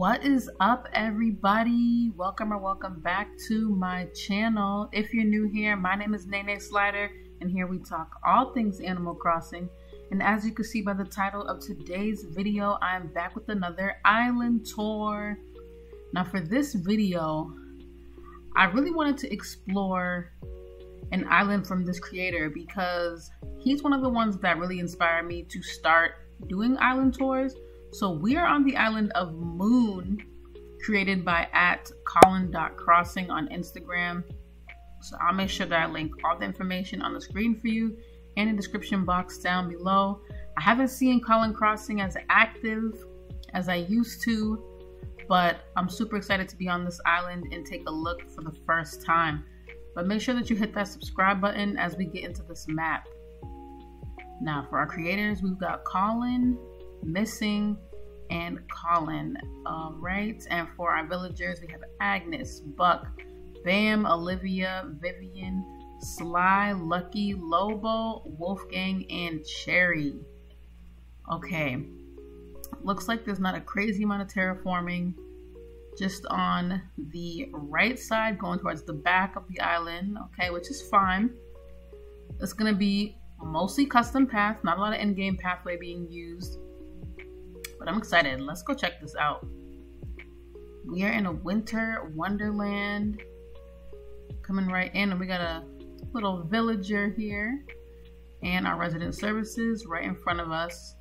What is up, everybody? Welcome or welcome back to my channel. If you're new here, my name is Nene Slider, and here we talk all things Animal Crossing. And as you can see by the title of today's video, I'm back with another island tour. Now, for this video, I really wanted to explore an island from this creator because he's one of the ones that really inspired me to start doing island tours. So we are on the island of Moon, created by at Colin.crossing on Instagram. So I'll make sure that I link all the information on the screen for you and in the description box down below. I haven't seen Colin Crossing as active as I used to, but I'm super excited to be on this island and take a look for the first time. But make sure that you hit that subscribe button as we get into this map. Now, for our creators, we've got Colin, Missing, and Colin. Um, right? And for our villagers, we have Agnes, Buck, Bam, Olivia, Vivian, Sly, Lucky, Lobo, Wolfgang, and Cherry. Okay. Looks like there's not a crazy amount of terraforming. Just on the right side, going towards the back of the island. Okay, which is fine. It's going to be mostly custom path, not a lot of in-game pathway being used. But I'm excited. Let's go check this out. We are in a winter wonderland. Coming right in, and we got a little villager here. And our resident services right in front of us.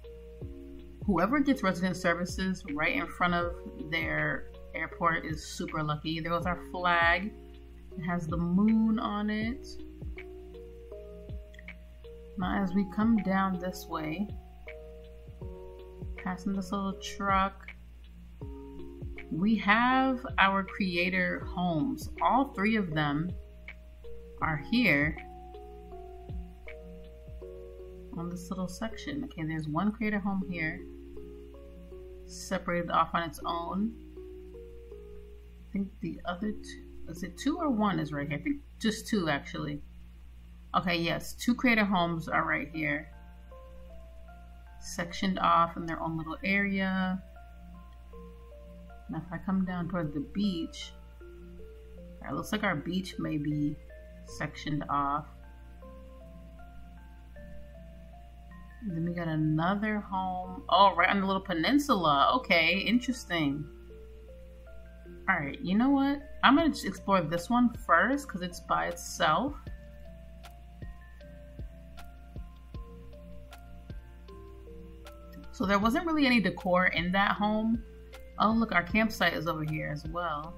Whoever gets resident services right in front of their airport is super lucky. There goes our flag. It has the moon on it. Now, as we come down this way, passing this little truck, we have our creator homes. All three of them are here on this little section. Okay, there's one creator home here, separated off on its own. I think the other two, is it two or one is right here? I think just two actually. Okay, yes, two creator homes are right here. Sectioned off in their own little area. Now if I come down toward the beach, it looks like our beach may be sectioned off. And then we got another home. Oh, right on the little peninsula. Okay, interesting. Alright, you know what? I'm going to explore this one first because it's by itself. So there wasn't really any decor in that home. Oh, look, our campsite is over here as well.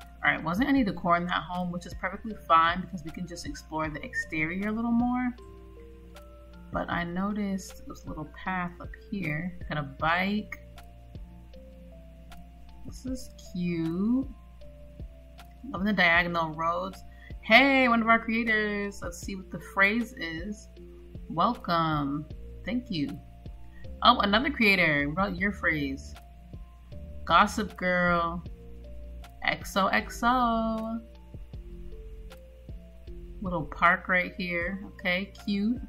All right, wasn't any decor in that home, which is perfectly fine because we can just explore the exterior a little more. But I noticed this little path up here. Got a bike. This is cute. Loving the diagonal roads. Hey, one of our creators. Let's see what the phrase is. Welcome. Thank you. Oh, another creator wrote your phrase. Gossip Girl. XOXO. Little park right here. Okay, cute.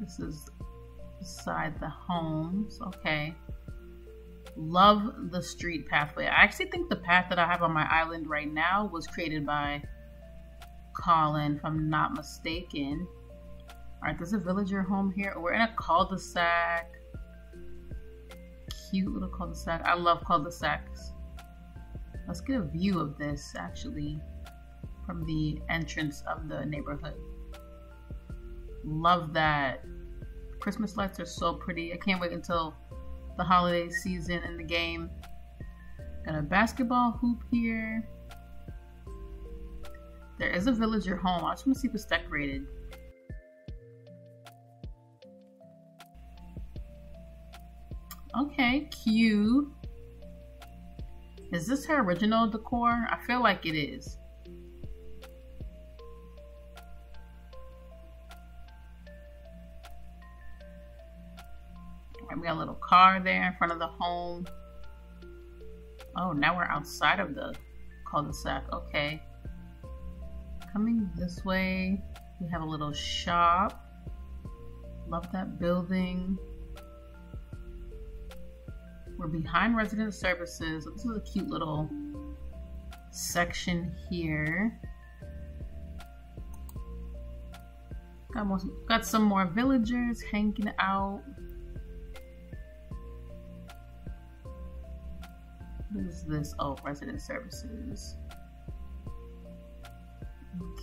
This is beside the homes. Okay. Love the street pathway. I actually think the path that I have on my island right now was created by Colin, if I'm not mistaken. Alright, there's a villager home here. Oh, we're in a cul-de-sac. Cute little cul-de-sac. I love cul-de-sacs. Let's get a view of this, actually, from the entrance of the neighborhood. Love that. Christmas lights are so pretty. I can't wait until the holiday season in the game. Got a basketball hoop here. There is a villager home. I just want to see if it's decorated. Okay, cute. Is this her original decor? I feel like it is. Right, we got a little car there in front of the home. Oh, now we're outside of the cul-de-sac. Okay. Coming this way, we have a little shop. Love that building. We're behind resident services. This is a cute little section here. Got, got some more villagers hanging out. What is this? Oh, resident services.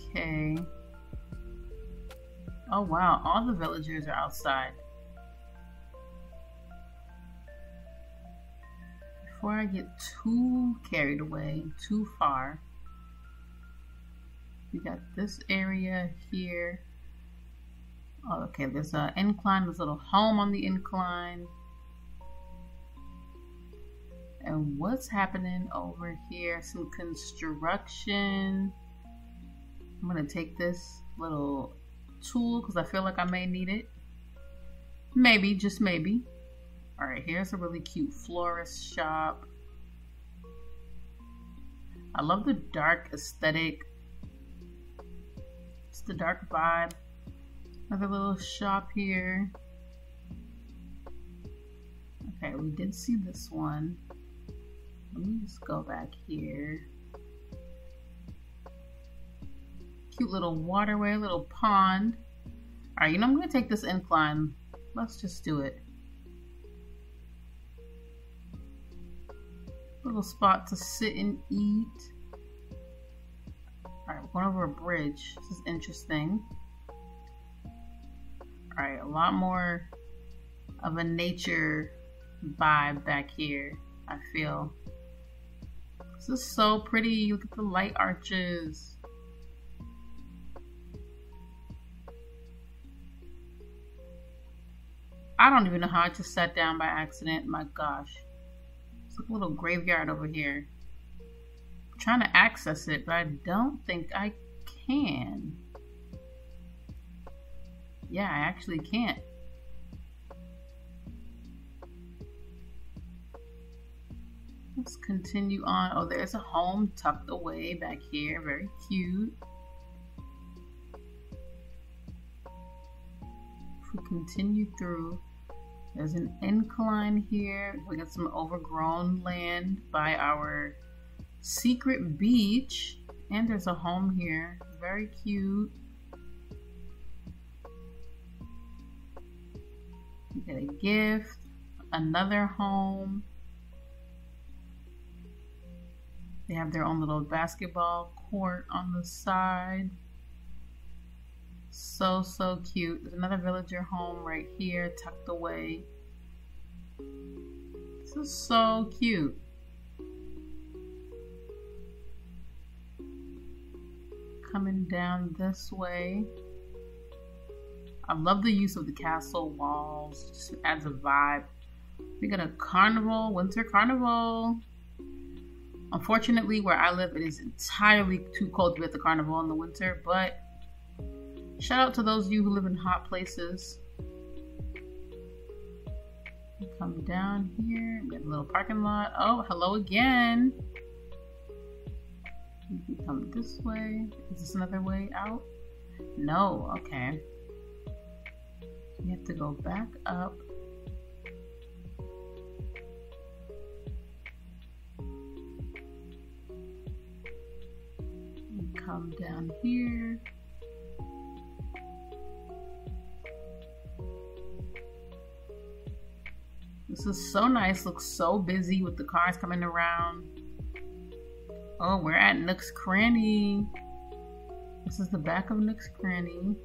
Okay. Oh wow, all the villagers are outside. Before I get too carried away, too far, we got this area here. Oh, okay, there's an incline, there's a little home on the incline. And what's happening over here? Some construction. I'm gonna take this little tool because I feel like I may need it. Maybe, just maybe. All right, here's a really cute florist shop. I love the dark aesthetic. It's the dark vibe. Another little shop here. Okay, we did see this one. Let me just go back here. Cute little waterway, little pond. Alright, you know, I'm going to take this incline. Let's just do it. Little spot to sit and eat. Alright, going over a bridge. This is interesting. Alright, a lot more of a nature vibe back here, I feel. This is so pretty. Look at the light arches. I don't even know how I just sat down by accident. My gosh. Little graveyard over here. I'm trying to access it, but I don't think I can. Yeah, I actually can't. Let's continue on. Oh, there's a home tucked away back here. Very cute. If we continue through, there's an incline here. We got some overgrown land by our secret beach. And there's a home here. Very cute. We get a gift. Another home. They have their own little basketball court on the side. So, so cute. There's another villager home right here, tucked away. This is so cute. Coming down this way. I love the use of the castle walls. Just adds a vibe. We got a carnival, winter carnival. Unfortunately, where I live, it is entirely too cold to be at the carnival in the winter, but Shout out to those of you who live in hot places. Come down here. Have a little parking lot. Oh, hello again. You can come this way. Is this another way out? No. Okay. You have to go back up. come down here. This is so nice. Looks so busy with the cars coming around. Oh, we're at Nook's Cranny. This is the back of Nook's Cranny.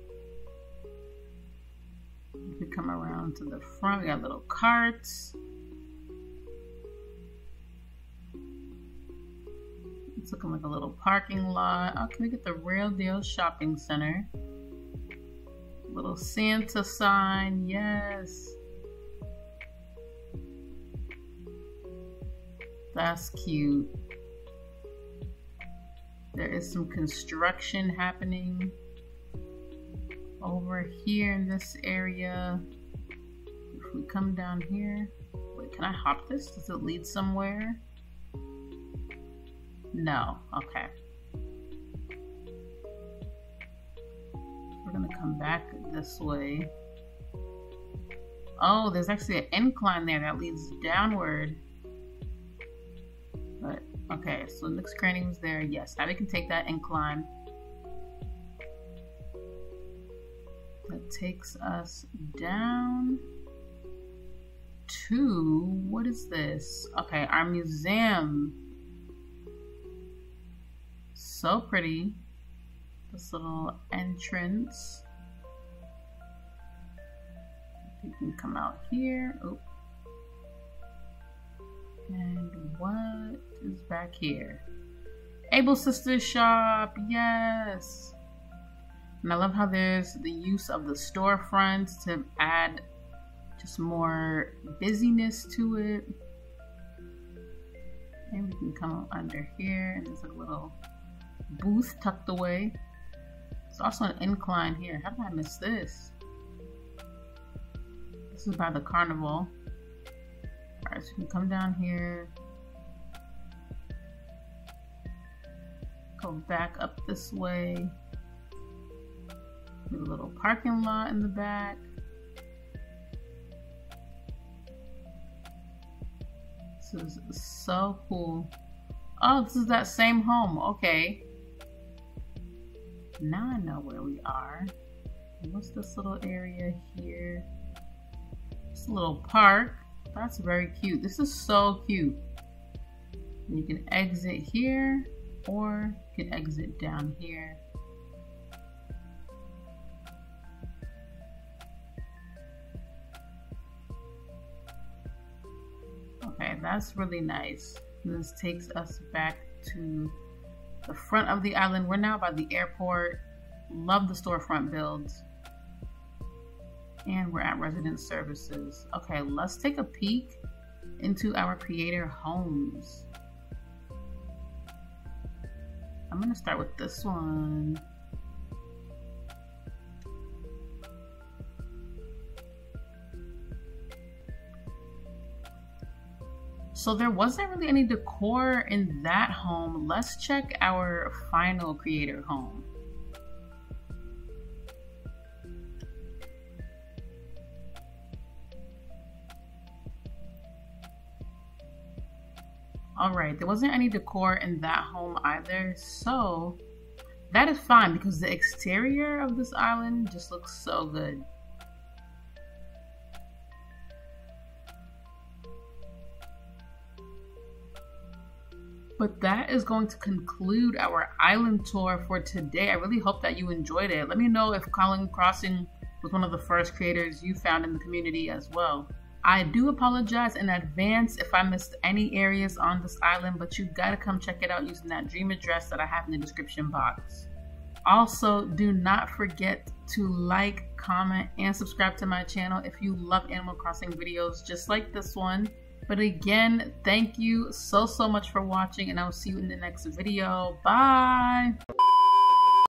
If we come around to the front, we got little carts. It's looking like a little parking lot. Oh, can we get the Real Deal Shopping Center? Little Santa sign, yes. That's cute. There is some construction happening over here in this area. If we come down here, wait, can I hop this? Does it lead somewhere? No, okay. We're gonna come back this way. Oh, there's actually an incline there that leads downward. Okay, so Nook's Cranny was there. Yes, now we can take that incline. That takes us down to what is this? Okay, our museum. So pretty. This little entrance. You can come out here. Oh. And what is back here? Able Sisters Shop, yes. And I love how there's the use of the storefronts to add just more busyness to it. And we can come under here and there's a little booth tucked away. It's also an incline here. How did I miss this? This is by the carnival. Alright, so we can come down here. Go back up this way. a little parking lot in the back. This is so cool. Oh, this is that same home. Okay. Now I know where we are. What's this little area here? It's a little park. That's very cute. This is so cute. And you can exit here or you can exit down here. Okay, that's really nice. This takes us back to the front of the island. We're now by the airport. Love the storefront builds. And we're at resident services. Okay, let's take a peek into our creator homes. I'm gonna start with this one. So there wasn't really any decor in that home. Let's check our final creator home. Alright, there wasn't any decor in that home either, so that is fine because the exterior of this island just looks so good. But that is going to conclude our island tour for today. I really hope that you enjoyed it. Let me know if Colin Crossing was one of the first creators you found in the community as well. I do apologize in advance if I missed any areas on this island, but you gotta come check it out using that dream address that I have in the description box. Also, do not forget to like, comment, and subscribe to my channel if you love Animal Crossing videos just like this one. But again, thank you so, so much for watching, and I will see you in the next video. Bye!